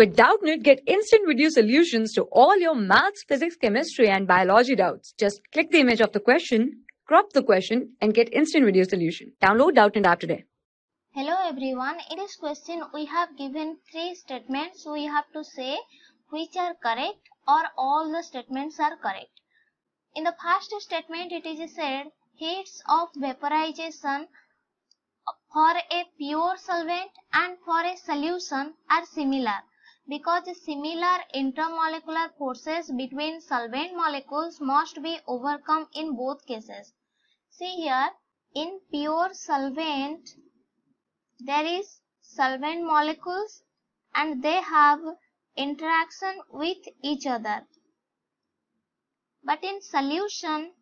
With Doubtnut, get instant video solutions to all your maths, physics, chemistry, and biology doubts. Just click the image of the question, crop the question, and get instant video solution. Download Doubtnut app today. Hello everyone, in this question we have given three statements. We have to say which are correct or all the statements are correct. In the first statement it is said heats of vaporization for a pure solvent and for a solution are similar because similar intermolecular forces between solvent molecules must be overcome in both cases. See here, in pure solvent, there is solvent molecules and they have interaction with each other. But in solution,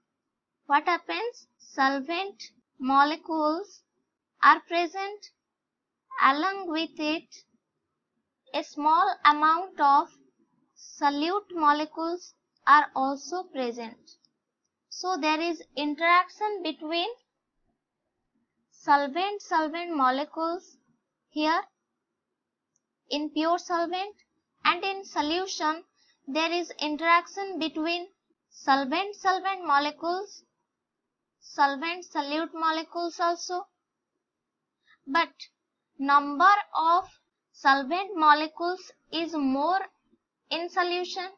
what happens? Solvent molecules are present along with it a small amount of solute molecules are also present. So there is interaction between solvent-solvent molecules here in pure solvent and in solution there is interaction between solvent-solvent molecules, solvent-solute molecules also but number of solvent molecules is more in solution.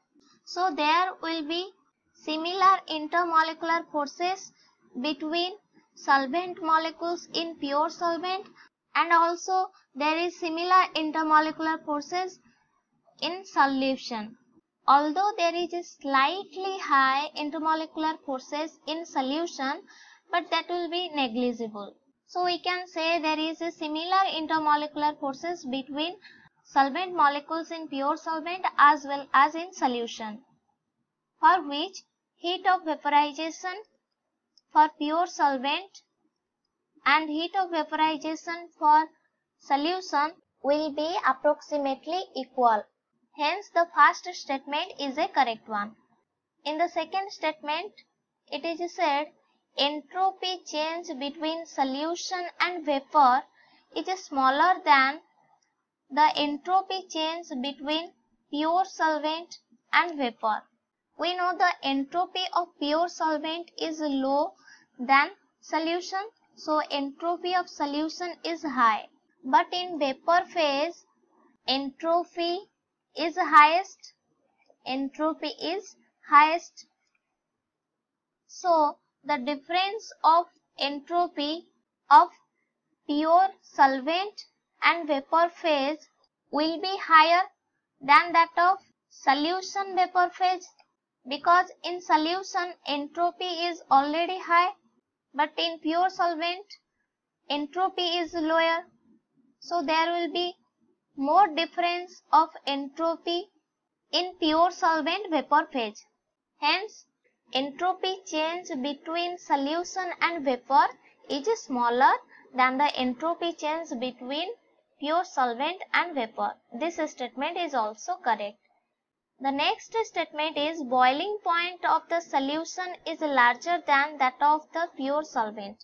So there will be similar intermolecular forces between solvent molecules in pure solvent and also there is similar intermolecular forces in solution. Although there is a slightly high intermolecular forces in solution but that will be negligible. So we can say there is a similar intermolecular forces between solvent molecules in pure solvent as well as in solution for which heat of vaporization for pure solvent and heat of vaporization for solution will be approximately equal. Hence the first statement is a correct one. In the second statement it is said entropy change between solution and vapor is smaller than the entropy change between pure solvent and vapor. We know the entropy of pure solvent is low than solution. So entropy of solution is high. But in vapor phase, entropy is highest. Entropy is highest. So the difference of entropy of pure solvent and vapor phase will be higher than that of solution vapor phase because in solution entropy is already high but in pure solvent entropy is lower. So there will be more difference of entropy in pure solvent vapor phase. Hence entropy change between solution and vapor is smaller than the entropy change between pure solvent and vapor. This statement is also correct. The next statement is boiling point of the solution is larger than that of the pure solvent.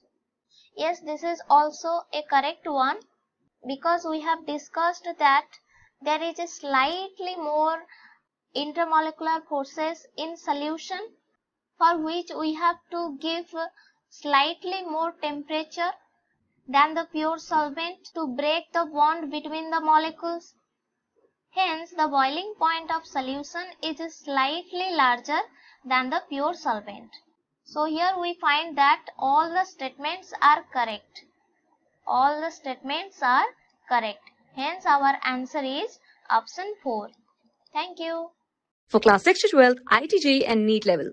Yes, this is also a correct one because we have discussed that there is a slightly more intermolecular forces in solution for which we have to give slightly more temperature than the pure solvent to break the bond between the molecules. Hence, the boiling point of solution is slightly larger than the pure solvent. So, here we find that all the statements are correct. All the statements are correct. Hence, our answer is option 4. Thank you. For class 6 to 12, IIT JEE and NEET level.